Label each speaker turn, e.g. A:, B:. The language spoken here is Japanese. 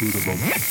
A: my
B: food about